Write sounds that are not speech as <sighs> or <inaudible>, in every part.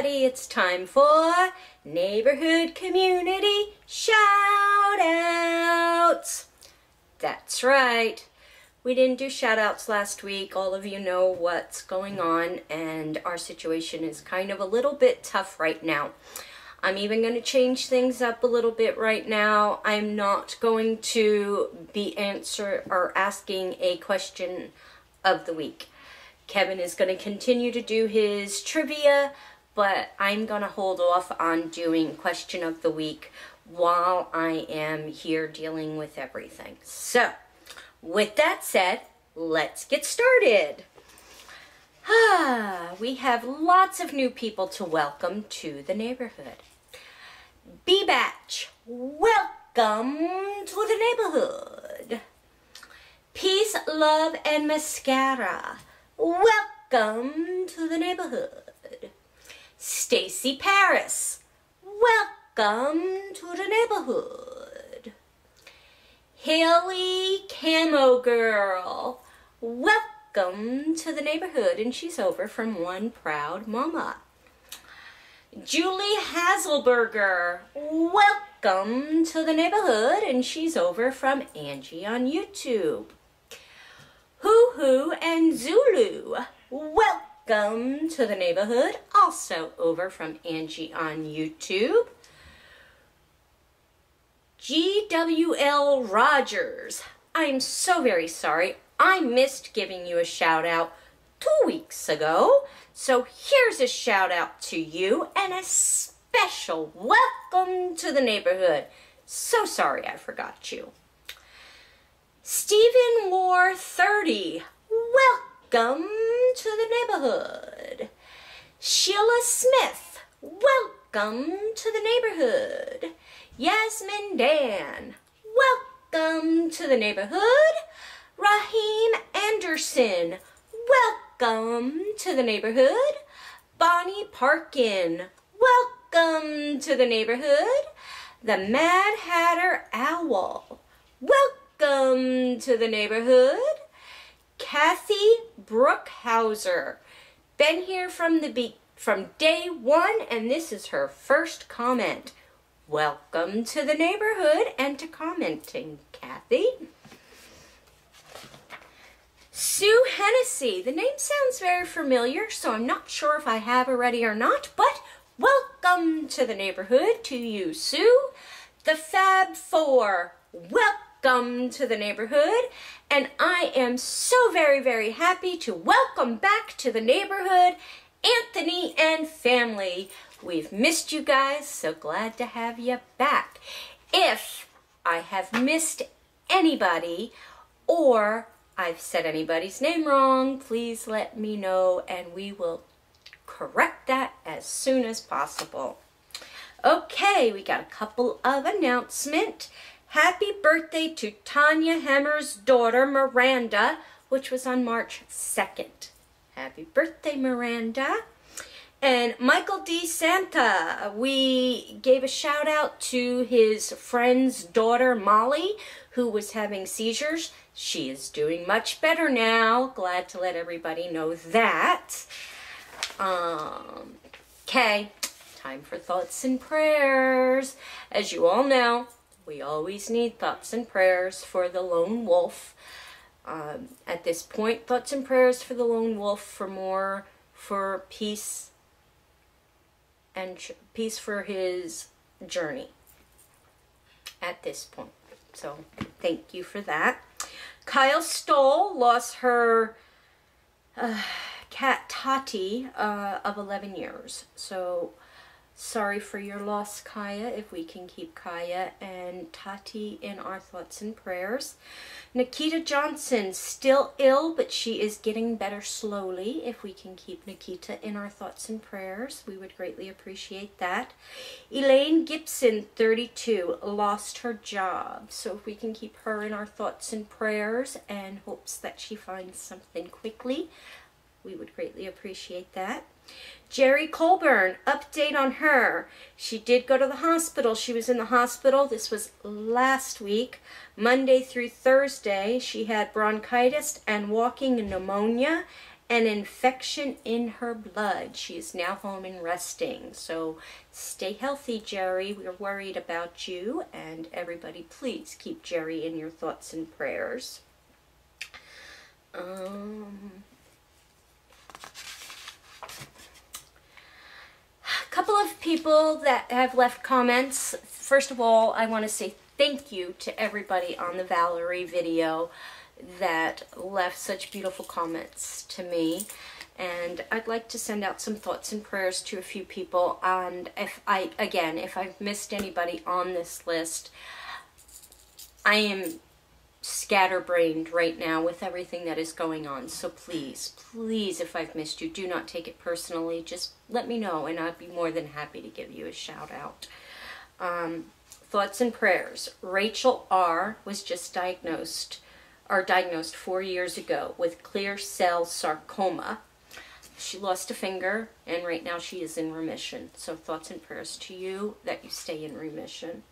everybody, it's time for Neighborhood Community Shout Outs. That's right. We didn't do shout outs last week. All of you know what's going on, and our situation is kind of a little bit tough right now. I'm even going to change things up a little bit right now. I'm not going to be answer or asking a question of the week. Kevin is going to continue to do his trivia, but I'm going to hold off on doing question of the week while I am here dealing with everything. So, with that said, let's get started. Ah, <sighs> we have lots of new people to welcome to the neighborhood. B-Batch, welcome to the neighborhood. Peace, love, and mascara. Welcome to the neighborhood. Stacy Paris. Welcome to the neighborhood. Haley Camo Girl. Welcome to the neighborhood. And she's over from One Proud Mama. Julie Hazelberger. Welcome to the neighborhood. And she's over from Angie on YouTube. Hoo Hoo and Zulu. Welcome to the neighborhood. Also over from Angie on YouTube. GWL Rogers. I'm so very sorry. I missed giving you a shout out two weeks ago. So here's a shout out to you and a special welcome to the neighborhood. So sorry I forgot you. Stephen War 30, welcome to the neighborhood. Sheila Smith, welcome to the neighborhood. Yasmin Dan, welcome to the neighborhood. Raheem Anderson, welcome to the neighborhood. Bonnie Parkin, welcome to the neighborhood. The Mad Hatter Owl, welcome Welcome to the neighborhood. Kathy Brookhauser. Been here from the be from day one and this is her first comment. Welcome to the neighborhood and to commenting, Kathy. Sue Hennessy. The name sounds very familiar, so I'm not sure if I have already or not, but welcome to the neighborhood to you, Sue. The Fab Four. Welcome welcome to the neighborhood and I am so very very happy to welcome back to the neighborhood Anthony and family. We've missed you guys, so glad to have you back. If I have missed anybody or I've said anybody's name wrong, please let me know and we will correct that as soon as possible. Okay, we got a couple of announcements. Happy birthday to Tanya Hemmer's daughter, Miranda, which was on March 2nd. Happy birthday, Miranda. And Michael D. Santa, we gave a shout out to his friend's daughter, Molly, who was having seizures. She is doing much better now. Glad to let everybody know that. Um, okay, time for thoughts and prayers. As you all know, we always need thoughts and prayers for the lone wolf. Um, at this point, thoughts and prayers for the lone wolf for more, for peace and peace for his journey at this point. So thank you for that. Kyle Stoll lost her uh, cat Tati uh, of 11 years. So Sorry for your loss, Kaya, if we can keep Kaya and Tati in our thoughts and prayers. Nikita Johnson, still ill, but she is getting better slowly. If we can keep Nikita in our thoughts and prayers, we would greatly appreciate that. Elaine Gibson, 32, lost her job. So if we can keep her in our thoughts and prayers and hopes that she finds something quickly, we would greatly appreciate that. Jerry Colburn, update on her. She did go to the hospital. She was in the hospital. This was last week, Monday through Thursday. She had bronchitis and walking pneumonia, an infection in her blood. She is now home and resting. So stay healthy, Jerry. We're worried about you. And everybody, please keep Jerry in your thoughts and prayers. Um, a couple of people that have left comments. First of all, I want to say thank you to everybody on the Valerie video that left such beautiful comments to me and I'd like to send out some thoughts and prayers to a few people and if I again if I've missed anybody on this list I am scatterbrained right now with everything that is going on so please please if I've missed you do not take it personally just let me know and I'd be more than happy to give you a shout out um, thoughts and prayers Rachel R was just diagnosed or diagnosed four years ago with clear cell sarcoma. She lost a finger, and right now she is in remission. So thoughts and prayers to you that you stay in remission.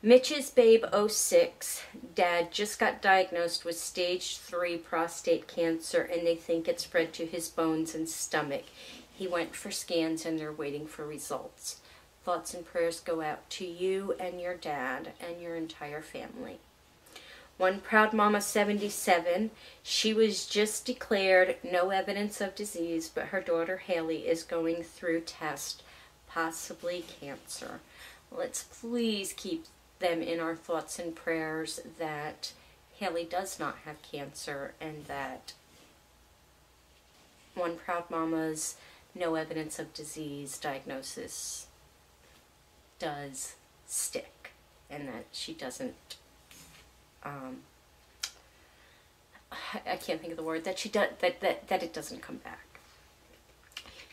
Mitch's babe 06, dad just got diagnosed with stage 3 prostate cancer and they think it spread to his bones and stomach. He went for scans and they're waiting for results. Thoughts and prayers go out to you and your dad and your entire family. One Proud Mama 77, she was just declared no evidence of disease, but her daughter Haley is going through test, possibly cancer. Let's please keep them in our thoughts and prayers that Haley does not have cancer and that One Proud Mama's no evidence of disease diagnosis does stick and that she doesn't um, I can't think of the word that she does that that that it doesn't come back.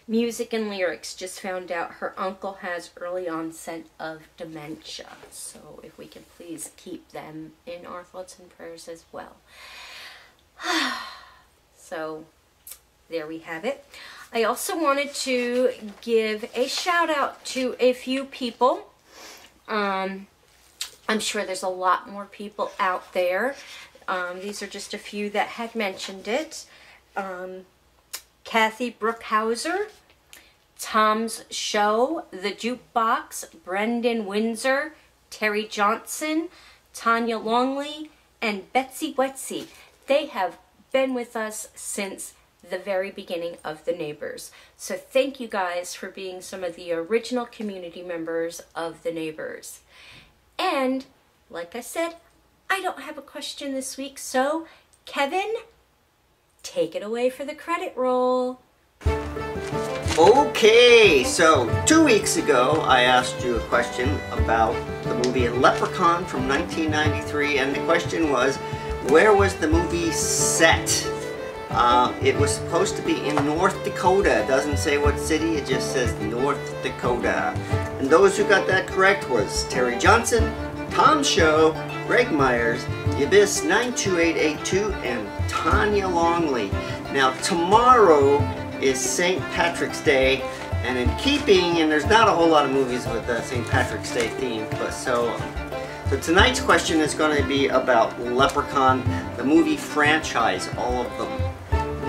Music and lyrics just found out her uncle has early onset of dementia. So if we can please keep them in our thoughts and prayers as well. <sighs> so there we have it. I also wanted to give a shout out to a few people. Um, I'm sure there's a lot more people out there. Um, these are just a few that had mentioned it. Um, Kathy Brookhauser, Tom's Show, The Jukebox, Brendan Windsor, Terry Johnson, Tanya Longley, and Betsy Wetsy. They have been with us since the very beginning of the Neighbors. So thank you guys for being some of the original community members of the Neighbors. And like I said, I don't have a question this week, so Kevin, take it away for the credit roll. Okay, so two weeks ago I asked you a question about the movie Leprechaun from 1993, and the question was, where was the movie set? Uh, it was supposed to be in North Dakota. It doesn't say what city, it just says North Dakota. And those who got that correct was Terry Johnson, Tom Show, Greg Myers, Yabis 92882, and Tanya Longley. Now tomorrow is St. Patrick's Day, and in keeping, and there's not a whole lot of movies with the St. Patrick's Day theme, but so um, so tonight's question is going to be about Leprechaun, the movie franchise, all of them.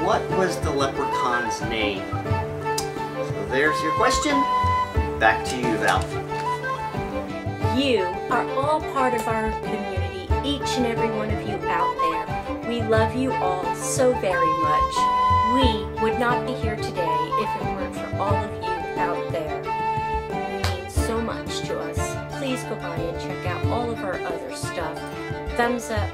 What was the Leprechaun's name? So there's your question. Back to you, Val. You are all part of our community, each and every one of you out there. We love you all so very much. We would not be here today if it weren't for all of you out there. You mean so much to us. Please go by and check out all of our other stuff. Thumbs up,